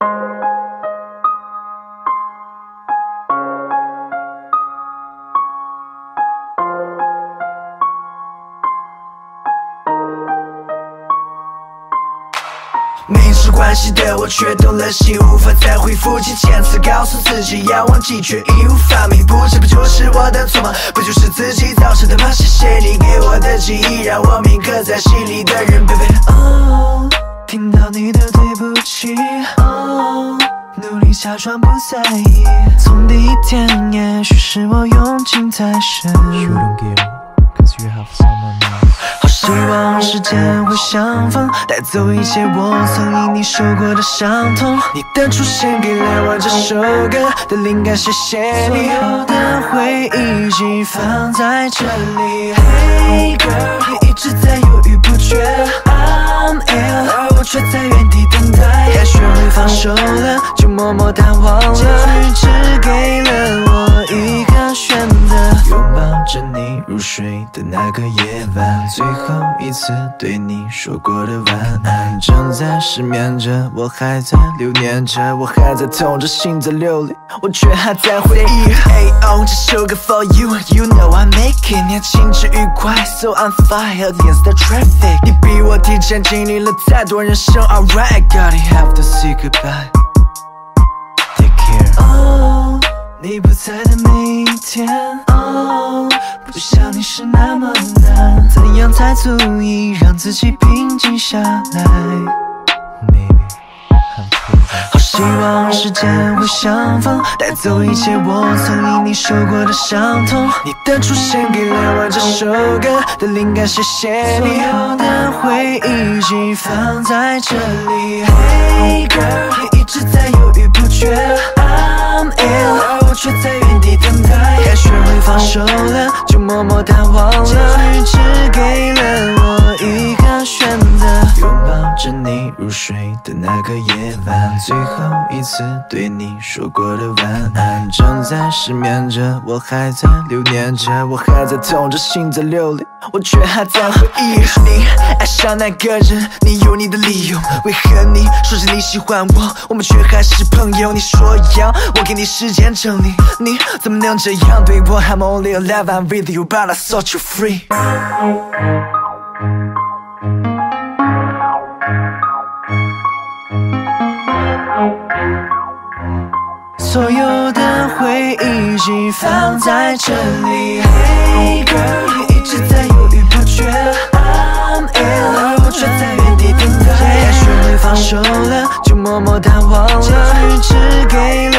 明知关系的我却动了心，无法再恢复几千次告诉自己要忘记，却义无反顾。不这不就是我的错吗？不就是自己造成的吗？谢谢你给我的记忆，让我铭刻在心里的人，baby。哦，听到你的对不起，假装不在意。从第一天，也许是我用情太深。You don't give cause you have someone else 好希望时间会相逢，带走一切我曾因你受过的伤痛。你的出现给了我这首歌的灵感，谢谢你。所有的回忆寄放在这里。那个夜晚，最后一次对你说过的晚安。正在失眠着，我还在留恋着，我还在痛着，心在流泪，我却还在回忆。Hey oh，这首歌 for you，you know I make it，年轻之愉快，so I'm fire against the traffic。你比我提前经历了太多人生，alright，gotta have to say goodbye。Take care。哦，你不在的每一天，哦，不想你是那么难，怎样才足以让自己平静下来？Maybe 好希望时间会相逢，带走一切我曾因你受过的伤痛。你的出现给了我这首歌的灵感，谢谢你。所有的回忆寄放在这里。Hey girl，你一直在犹豫不决，I'm ill，而我却在原地等待。该学会放手了，默默淡忘了。结局只给了，你入睡的那个夜晚，最后一次对你说过的晚安。正在失眠着，我还在留念着，我还在痛着，心在流泪，我却还在回忆。你爱上那个人，你有你的理由，为何你说着你喜欢我，我们却还是朋友？你说要我给你时间整理，你怎么能这样对我？I'm only alive, I'm with you, but I set you free。所有的回忆寄放在这里。Hey girl，一直在犹豫不决，I'm ill，而我却在原地等待。该学会放手了，就默默淡忘了。结局只给了